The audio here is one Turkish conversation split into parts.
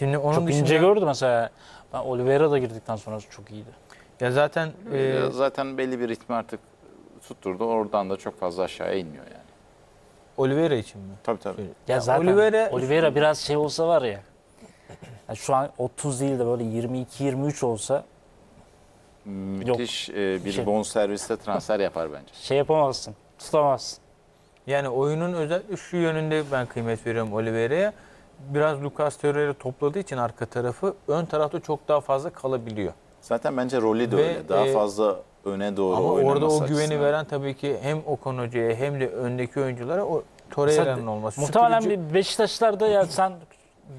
Şimdi onun çok dışında ince gördü mesela. Ben Oliveira da girdikten sonra çok iyiydi. ya zaten e, Ya zaten belli bir ritmi artık tutturdu. Oradan da çok fazla aşağıya inmiyor yani. Oliveira için mi? Tabii tabii. Söyle. Ya, Ya zaten Oliveira- Oliveira, biraz şey olsa var ya. ya şu an 30 değil de böyle 22-23 olsa Müthiş e, bir Şey- bon serviste transfer yapar bence. şey yapamazsın. Tutamazsın. Yani oyunun özellikle şu yönünde ben kıymet veriyorum Oliveira'ya. Biraz Lucas Torreira topladığı için arka tarafı ön tarafta çok daha fazla kalabiliyor. Zaten bence rolü de Ve, öyle. Daha e, fazla öne doğru Ama orada o güveni açısından. veren tabii ki hem Okan Hoca'ya hem de öndeki oyunculara o Torreira'nın olması. Muhtemelen Süpürücü- bir Beşiktaşlar'da ya sen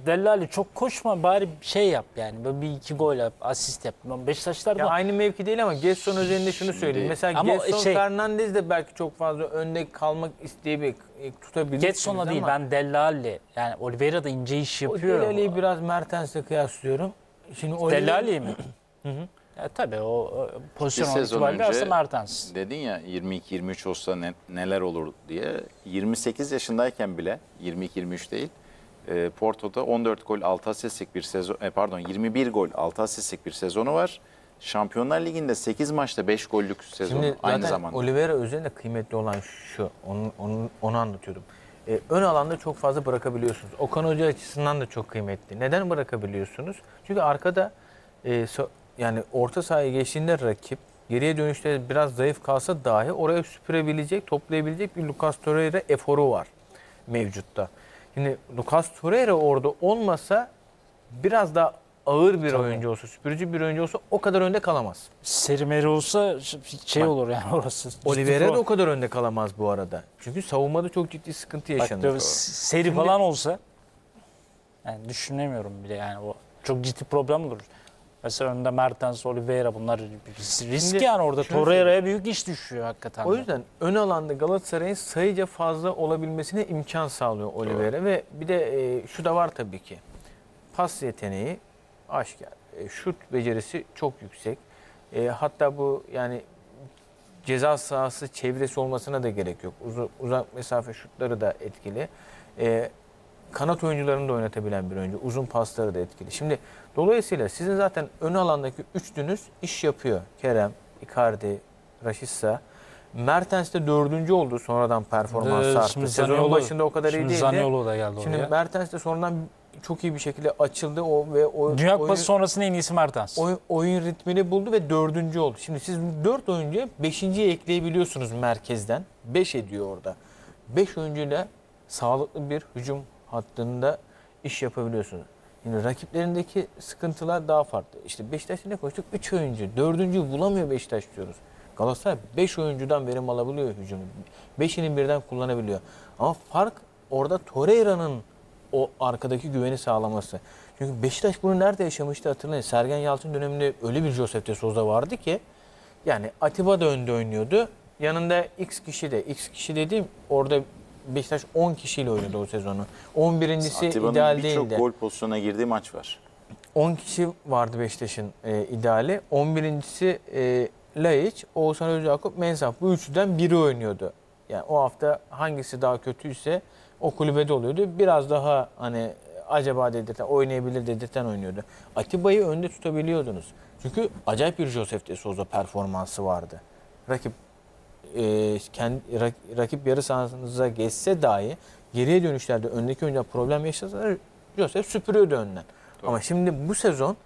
Dellali çok koşma bari şey yap yani. Böyle bir iki gol yap, asist yap. Ben Beşiktaşlar'da Ya aynı mevki değil ama Gerson üzerinde şunu söyleyeyim. Mesela Ama Gerson şey- Fernandez de belki çok fazla önde kalmak isteyebilir, e, tutabilir. Getson'la değil ben Dellali. Yani Oliveira da ince iş yapıyor. O Delali'yi biraz Mertens'le kıyaslıyorum. Şimdi Oliveira- Dellali mi? Ya tabii o, o pozisyon Bir sezon itibariyle önce- aslında Mertens. Dedin ya 22-23 olsa ne- neler olur diye. 28 yaşındayken bile 22-23 değil. E, Porto'da 14 gol 6 asistlik bir sezon e, pardon 21 gol 6 asistlik bir sezonu var. Şampiyonlar Ligi'nde 8 maçta 5 gollük sezonu Şimdi aynı zaten zamanda. Oliveira üzerinde kıymetli olan şu, onu, onu, onu anlatıyordum. Ee, ön alanda çok fazla bırakabiliyorsunuz. Okan Hoca açısından da çok kıymetli. Neden bırakabiliyorsunuz? Çünkü arkada e, so- yani orta sahaya geçtiğinde rakip geriye dönüşte biraz zayıf kalsa dahi oraya süpürebilecek, toplayabilecek bir Lucas Torreira eforu var mevcutta. Şimdi Lucas Torreira orada olmasa biraz daha ağır bir Tabii. oyuncu olsa, süpürücü bir oyuncu olsa o kadar önde kalamaz. Serimeri olsa şey Bak, olur yani orası. Oliveira da o kadar önde kalamaz bu arada. Çünkü savunmada çok ciddi sıkıntı Bak yaşanır. böyle seri Şimdi- falan olsa yani düşünemiyorum bile yani o çok ciddi problem olur. Mesela önde Mertens, Oliveira bunlar risk Şimdi yani orada şöyle Torreira'ya büyük iş düşüyor hakikaten. O de. yüzden ön alanda Galatasaray'ın sayıca fazla olabilmesine imkan sağlıyor Oliveira ve bir de e, şu da var tabii ki. Pas yeteneği aşikar. E, şut becerisi çok yüksek. E, hatta bu yani ceza sahası çevresi olmasına da gerek yok. Uza- uzak mesafe şutları da etkili. E, kanat oyuncularını da oynatabilen bir oyuncu. Uzun pasları da etkili. Şimdi dolayısıyla sizin zaten ön alandaki üçlünüz iş yapıyor. Kerem, Icardi, Raşitsa. Mertens de dördüncü oldu sonradan performans Ee, arttı. Sezonun Zaniolo- başında o kadar iyi değildi. Zaniolo da geldi Şimdi oraya. Mertens de sonradan çok iyi bir şekilde açıldı o ve o Dünya Kupası sonrasının en iyisi Mertens. oyun, oyun ritmini buldu ve dördüncü oldu. Şimdi siz dört oyuncuya beşinciyi ekleyebiliyorsunuz merkezden. Beş ediyor orada. Beş oyuncuyla sağlıklı bir hücum hattında iş yapabiliyorsunuz. Şimdi rakiplerindeki sıkıntılar daha farklı. İşte Beşiktaş'ta ne konuştuk? Üç oyuncu. Dördüncüyü bulamıyor Beşiktaş diyoruz. Galatasaray beş oyuncudan verim alabiliyor hücumu. Beşini birden kullanabiliyor. Ama fark orada Torreira'nın o arkadaki güveni sağlaması. Çünkü Beşiktaş bunu nerede yaşamıştı hatırlayın. Sergen Yalçın döneminde öyle bir Josep de Souza vardı ki yani Atiba da önde oynuyordu. Yanında X kişi de. X kişi dediğim orada Beşiktaş 10 kişiyle oynadı o sezonu. 11.si Atiba'nın ideal birçok değildi. gol pozisyonuna girdiği maç var. 10 kişi vardı Beşiktaş'ın e, ideali. 11.si e, Laiç, Oğuzhan Özyakup, Mensah. Bu üçüden biri oynuyordu. Yani o hafta hangisi daha kötüyse o kulübede oluyordu. Biraz daha hani acaba dedirten, oynayabilir dedirten oynuyordu. Atiba'yı önde tutabiliyordunuz. Çünkü acayip bir Josef de Souza performansı vardı. Rakip e, kendi, rak- rakip yarı sahanıza geçse dahi geriye dönüşlerde öndeki oyuncular problem yaşasalar Josef süpürüyordu önden. Ama şimdi bu sezon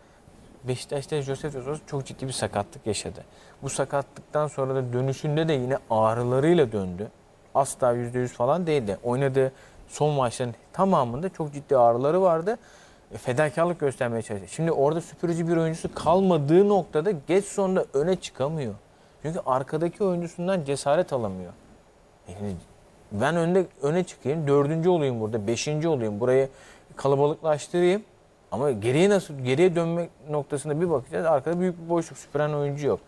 Beşiktaş'ta Josef Souza çok ciddi bir sakatlık yaşadı. Bu sakatlıktan sonra da dönüşünde de yine ağrılarıyla döndü. Asla %100 falan değildi. Oynadığı son maçların tamamında çok ciddi ağrıları vardı. E, fedakarlık göstermeye çalıştı. Şimdi orada süpürücü bir oyuncusu kalmadığı noktada geç sonunda öne çıkamıyor. Çünkü arkadaki oyuncusundan cesaret alamıyor. Yani ben önde öne çıkayım, dördüncü olayım burada, beşinci olayım, burayı kalabalıklaştırayım. Ama geriye nasıl, geriye dönmek noktasında bir bakacağız. Arkada büyük bir boşluk, süpüren oyuncu yok.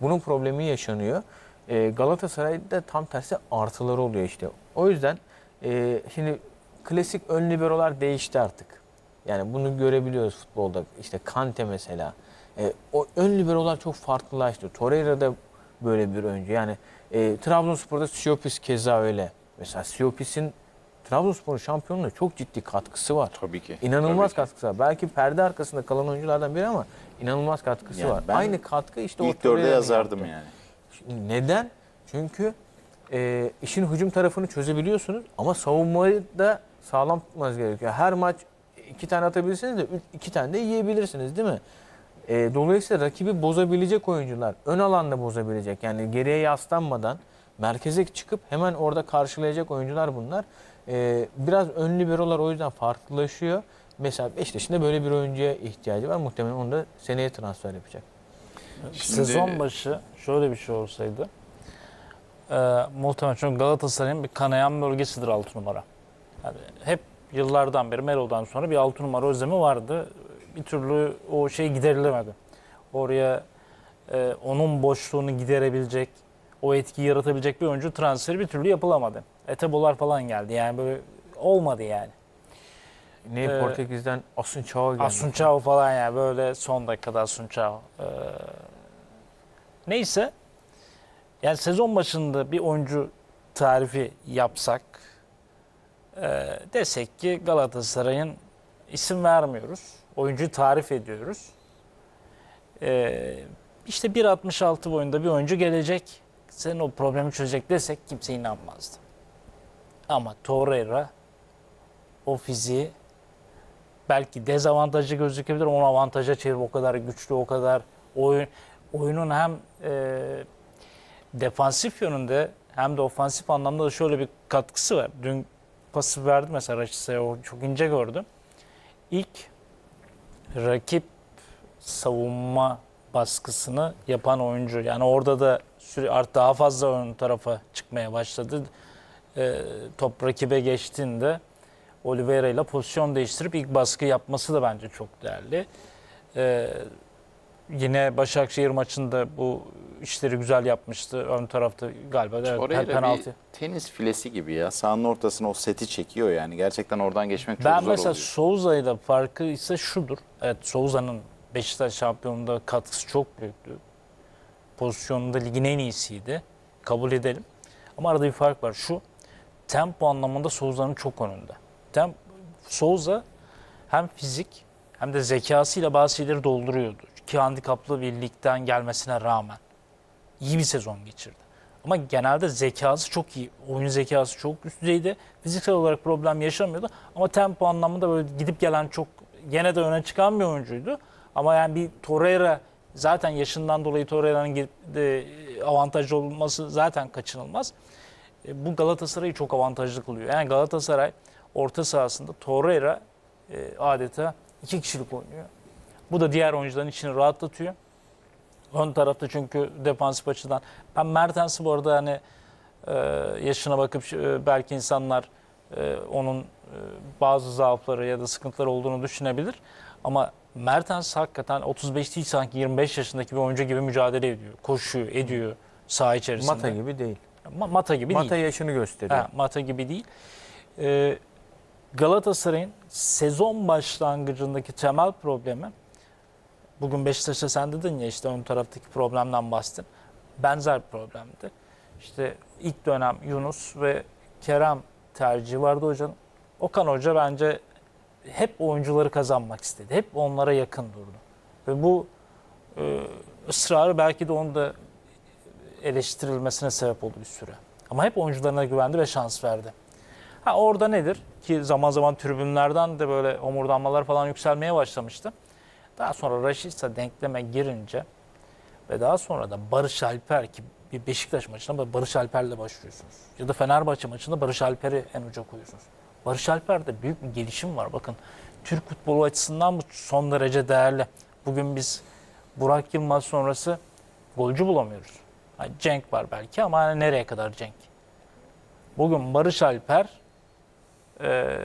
Bunun problemi yaşanıyor. Ee, Galatasaray'da tam tersi artıları oluyor işte. O yüzden e, şimdi klasik ön liberolar değişti artık. Yani bunu görebiliyoruz futbolda. İşte Kante mesela. E, o ön liberolar çok farklılaştı. Torreira da böyle bir oyuncu. Yani e, Trabzonspor'da Siopis keza öyle. Mesela Siopis'in Trabzonspor'un şampiyonluğuna çok ciddi katkısı var. Tabii ki. İnanılmaz Tabii ki. katkısı var. Belki perde arkasında kalan oyunculardan biri ama inanılmaz katkısı Yani var. Aynı katkı işte İlk dörde yazardım yaptı. yani. Şimdi Neden? Çünkü e, işin hücum tarafını çözebiliyorsunuz ama savunmayı da sağlam tutmanız gerekiyor. Her maç iki tane atabilirsiniz de iki tane de yiyebilirsiniz değil mi? E, dolayısıyla rakibi bozabilecek oyuncular, ön alanda bozabilecek yani geriye yaslanmadan merkeze çıkıp hemen orada karşılayacak oyuncular bunlar. E, biraz ön liberolar o yüzden farklılaşıyor. Mesela Beşiktaş'ın da böyle bir oyuncuya ihtiyacı var. Muhtemelen onu da seneye transfer yapacak. Şimdi- Sezon başı şöyle bir şey olsaydı. E, muhtemelen çünkü Galatasaray'ın bir kanayan bölgesidir 6 numara. Yani hep yıllardan beri Melo'dan sonra bir 6 numara özlemi vardı. Bir türlü o şey giderilemedi. Oraya e, onun boşluğunu giderebilecek, o etkiyi yaratabilecek bir oyuncu transferi bir türlü yapılamadı. Etebolar falan geldi yani böyle olmadı yani. Ne Ee, Portekiz'den Asunçao geldi. Asunçao falan ya böyle son dakikada Asunçao. Ee, neyse yani sezon başında bir oyuncu tarifi yapsak e, desek ki Galatasaray'ın isim vermiyoruz. Oyuncuyu tarif ediyoruz. E, işte 1.66 boyunda bir oyuncu gelecek. Senin o problemi çözecek desek kimse inanmazdı. Ama Torreira o fiziği belki dezavantajlı gözükebilir onu avantaja çevirip o kadar güçlü o kadar oyun oyunun hem e, defansif yönünde hem de ofansif anlamda da şöyle bir katkısı var. Dün pası verdi mesela Raşitsa'ya o çok ince gördüm. İlk rakip savunma baskısını yapan oyuncu. Yani orada da artık daha fazla ön tarafa çıkmaya başladı. E, top rakibe geçtiğinde Oliveira ile pozisyon değiştirip ilk baskı yapması da bence çok değerli. Ee, yine Başakşehir maçında bu işleri güzel yapmıştı. Ön tarafta galiba evet, penaltı. bir tenis filesi gibi ya. Sahanın ortasına o seti çekiyor yani. Gerçekten oradan geçmek çok Ben zor mesela oluyor. Souza ile farkı ise şudur. Evet Souza'nın Beşiktaş şampiyonluğunda katkısı çok büyüktü. Pozisyonunda ligin en iyisiydi. Kabul edelim. Ama arada bir fark var. Şu tempo anlamında Souza'nın çok önünde. Tem Souza hem fizik hem de zekasıyla bazı şeyleri dolduruyordu. Ki handikaplı bir ligden gelmesine rağmen iyi bir sezon geçirdi. Ama genelde zekası çok iyi. Oyun zekası çok üst düzeyde. Fiziksel olarak problem yaşamıyordu. Ama tempo anlamında böyle gidip gelen çok gene de öne çıkan bir oyuncuydu. Ama yani bir Torreira zaten yaşından dolayı Torreira'nın de avantajlı olması zaten kaçınılmaz. E, Bu Galatasaray'ı çok avantajlı kılıyor. Yani Galatasaray orta sahasında Torreira e, adeta iki kişilik oynuyor. Bu da diğer oyuncuların içini rahatlatıyor. Ön tarafta çünkü defansif açıdan. Ben Mertens'i bu arada hani e, yaşına bakıp e, belki insanlar e, onun e, bazı zaafları ya da sıkıntıları olduğunu düşünebilir. Ama Mertens hakikaten 35 değil sanki 25 yaşındaki bir oyuncu gibi mücadele ediyor. Koşuyor, ediyor saha içerisinde. Mata gibi değil. Ma- Mata gibi Mata değil. yaşını gösteriyor. Ha, Mata gibi değil. Ee, Galatasaray'ın sezon başlangıcındaki temel problemi bugün Beşiktaş'ta sen dedin ya işte ön taraftaki problemden bahsettin. Benzer bir problemdi. İşte ilk dönem Yunus ve Kerem tercihi vardı hocanın. Okan Hoca bence hep oyuncuları kazanmak istedi. Hep onlara yakın durdu. Ve bu e, ısrarı belki de onu da eleştirilmesine sebep oldu bir süre. Ama hep oyuncularına güvendi ve şans verdi. Ha orada nedir? Ki zaman zaman tribünlerden de böyle omurdanmalar falan yükselmeye başlamıştı. Daha sonra Raşitsa denkleme girince ve daha sonra da Barış Alper ki bir Beşiktaş maçında Barış Alper'le başlıyorsunuz. Ya da Fenerbahçe maçında Barış Alper'i en uca koyuyorsunuz. Barış Alper'de büyük bir gelişim var. Bakın Türk futbolu açısından bu son derece değerli. Bugün biz Burak Yılmaz sonrası golcü bulamıyoruz. Ha, Cenk var belki ama hani nereye kadar Cenk? Bugün Barış Alper e,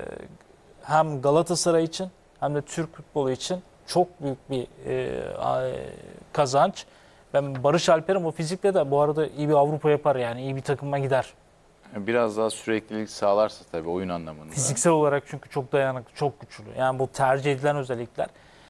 hem Galatasaray için hem de Türk futbolu için çok büyük bir e, kazanç. Ben Barış Alper'im o fizikle de bu arada iyi bir Avrupa yapar yani iyi bir takıma gider. Biraz daha süreklilik sağlarsa tabii oyun anlamında. Fiziksel olarak çünkü çok dayanıklı, çok güçlü. Yani bu tercih edilen özellikler.